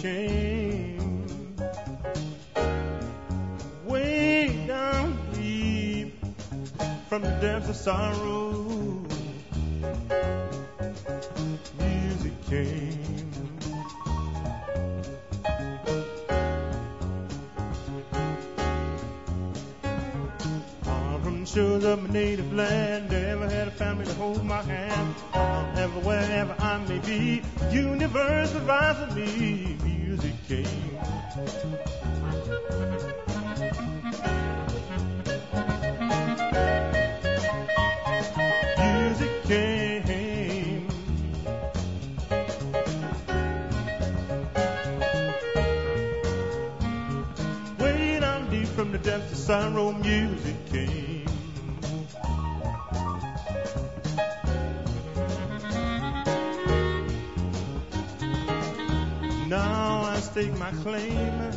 shame. Way down deep from the depths of sorrow, music came. Shores of my native land, never had a family to hold my hand. However, wherever I may be, universe provides me. Music came. Stake my claim,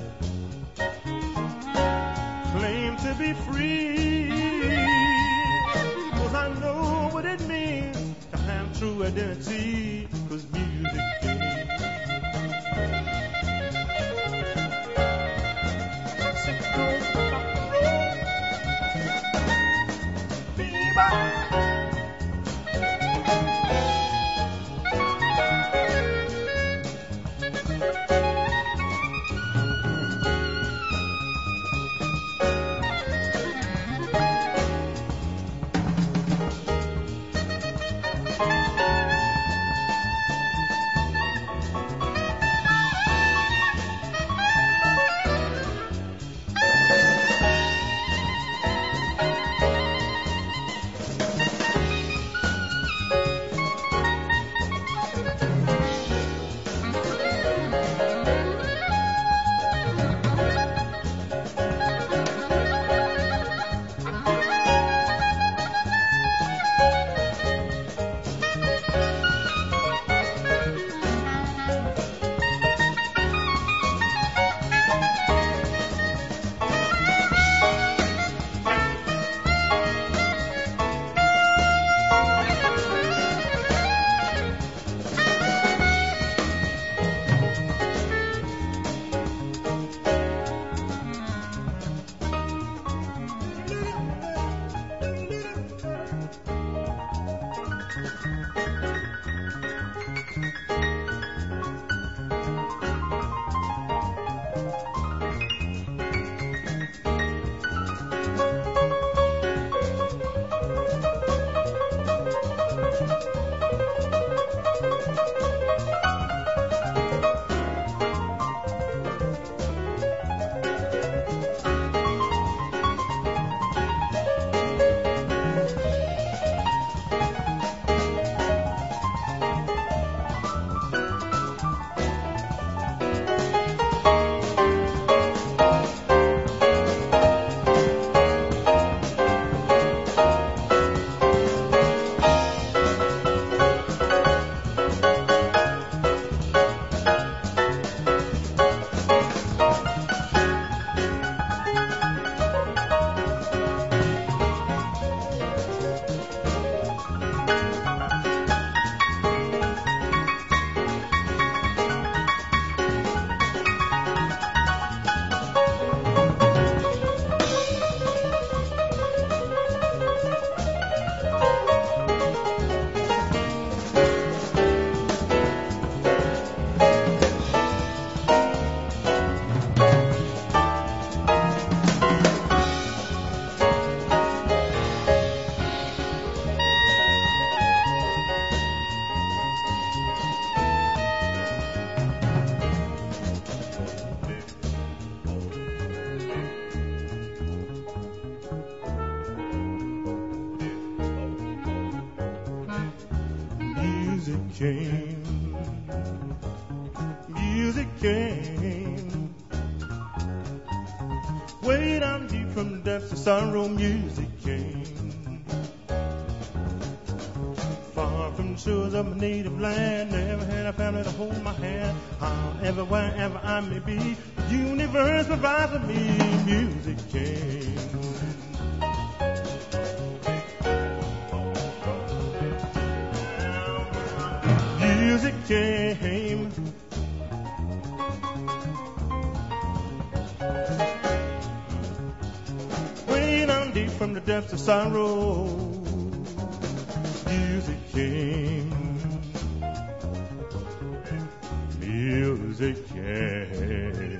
claim to be free. Cause I know what it means to have true identity. Cause music came. Music came. Way down deep from the depths of sorrow, music came. Far from the shores of my native land, never had a family to hold my hand. However, wherever I may be, the universe provides for me. Music came. Way down deep from the depths of sorrow. Music came. Music came.